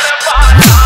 fire, fire.